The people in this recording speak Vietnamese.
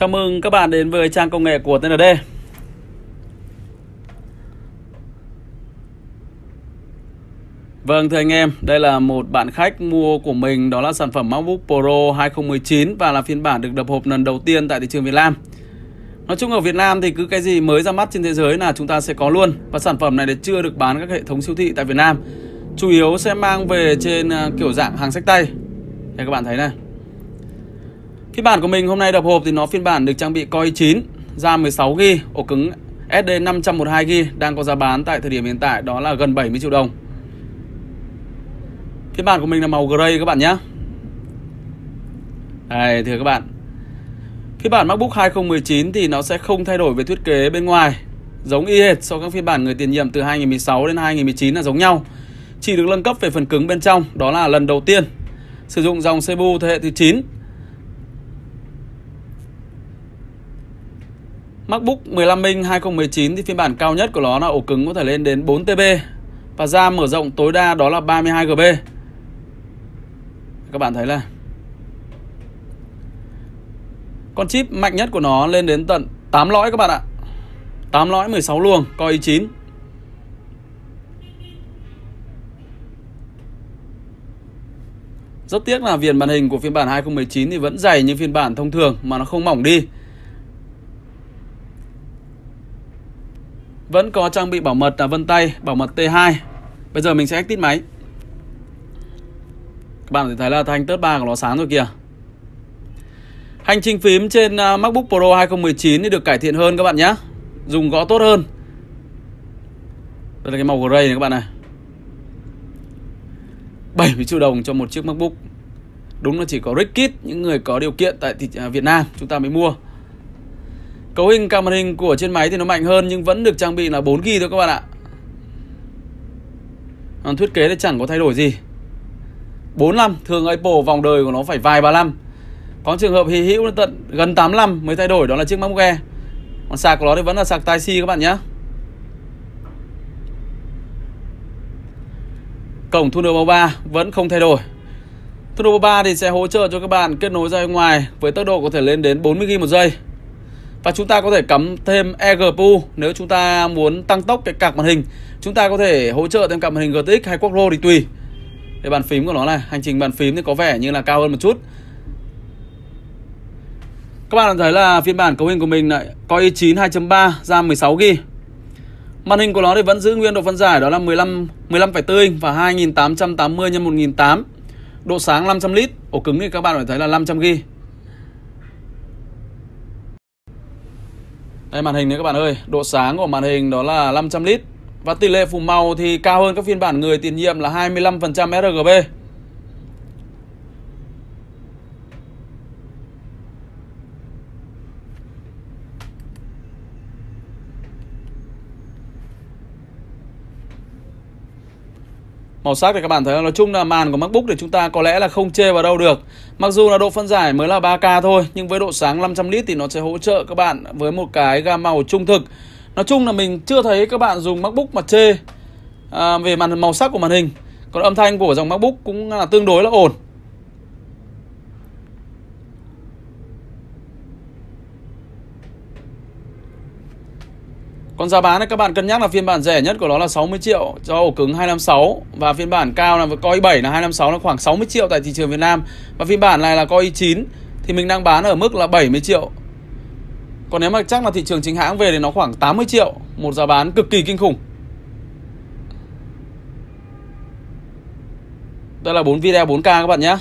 Chào mừng các bạn đến với trang công nghệ của TND. Vâng thưa anh em, đây là một bạn khách mua của mình đó là sản phẩm MacBook Pro 2019 và là phiên bản được đập hộp lần đầu tiên tại thị trường Việt Nam. Nói chung ở Việt Nam thì cứ cái gì mới ra mắt trên thế giới là chúng ta sẽ có luôn và sản phẩm này thì chưa được bán các hệ thống siêu thị tại Việt Nam. Chủ yếu sẽ mang về trên à, kiểu dạng hàng sách tay. Đây các bạn thấy này. Phiên bản của mình hôm nay đập hộp thì nó phiên bản được trang bị Core i9, RAM 16GB, ổ cứng SD 512GB đang có giá bán tại thời điểm hiện tại đó là gần 70 triệu đồng. Phiên bản của mình là màu gray các bạn nhé. Đây thưa các bạn. Phiên bản MacBook 2019 thì nó sẽ không thay đổi về thiết kế bên ngoài, giống y hệt so với các phiên bản người tiền nhiệm từ 2016 đến 2019 là giống nhau. Chỉ được nâng cấp về phần cứng bên trong, đó là lần đầu tiên sử dụng dòng CPU thế hệ thứ 9 MacBook 15 inch 2019 thì phiên bản cao nhất của nó là ổ cứng có thể lên đến 4TB và RAM mở rộng tối đa đó là 32GB. Các bạn thấy là con chip mạnh nhất của nó lên đến tận 8 lõi các bạn ạ. 8 lõi 16 luồng, Core i9. Rất tiếc là viền màn hình của phiên bản 2019 thì vẫn dày như phiên bản thông thường mà nó không mỏng đi. Vẫn có trang bị bảo mật là vân tay, bảo mật T2 Bây giờ mình sẽ tít máy. Các bạn thấy là thanh tớt 3 của nó sáng rồi kìa. Hành trình phím trên à, MacBook Pro 2019 thì được cải thiện hơn các bạn nhé. Dùng gõ tốt hơn. Đây là cái màu gray này các bạn này. 70 triệu đồng cho một chiếc MacBook. Đúng là chỉ có Rick những người có điều kiện tại thị à, Việt Nam chúng ta mới mua. Cấu hình camera hình của trên máy thì nó mạnh hơn nhưng vẫn được trang bị là 4GB thôi các bạn ạ. Còn thiết kế thì chẳng có thay đổi gì. 45, thường Apple vòng đời của nó phải vài 35. Có trường hợp hi hữu tận gần 85 mới thay đổi đó là chiếc MacBook Air. Còn sạc của nó thì vẫn là sạc Type-C các bạn nhé. Cổng Thunderbolt 3 vẫn không thay đổi. Thunderbolt 3 thì sẽ hỗ trợ cho các bạn kết nối ra ngoài với tốc độ có thể lên đến 40GB một giây. Và chúng ta có thể cắm thêm eGPU nếu chúng ta muốn tăng tốc cái cạc màn hình. Chúng ta có thể hỗ trợ thêm cạc màn hình GTX hay Quadro thì tùy. để bàn phím của nó này, hành trình bàn phím thì có vẻ như là cao hơn một chút. Các bạn thấy là phiên bản cấu hình của mình lại Core i9 2.3 RAM 16GB. Màn hình của nó thì vẫn giữ nguyên độ phân giải đó là 15 15,4 inch và 2880 x 1008. Độ sáng 500 lít, ổ cứng thì các bạn phải thấy là 500GB. Đây, màn hình đấy các bạn ơi. Độ sáng của màn hình đó là 500 lít. Và tỷ lệ phủ màu thì cao hơn các phiên bản người tiền nhiệm là 25% RGB Màu sắc thì các bạn thấy là nói chung là màn của MacBook thì chúng ta có lẽ là không chê vào đâu được. Mặc dù là độ phân giải mới là 3K thôi Nhưng với độ sáng 500 lít thì nó sẽ hỗ trợ các bạn với một cái gam màu trung thực. Nói chung là mình chưa thấy các bạn dùng MacBook mà chê à, về màn màu sắc của màn hình. Còn âm thanh của dòng MacBook cũng là tương đối là ổn. Còn giá bán này các bạn cân nhắc là phiên bản rẻ nhất của nó là 60 triệu cho ổ cứng 256 và phiên bản cao là Core i7 là 256 là khoảng 60 triệu tại thị trường Việt Nam và phiên bản này là Core i9 thì mình đang bán ở mức là 70 triệu. Còn nếu mà chắc là thị trường chính hãng về thì nó khoảng 80 triệu, một giá bán cực kỳ kinh khủng. Đây là 4 video 4K các bạn nhé.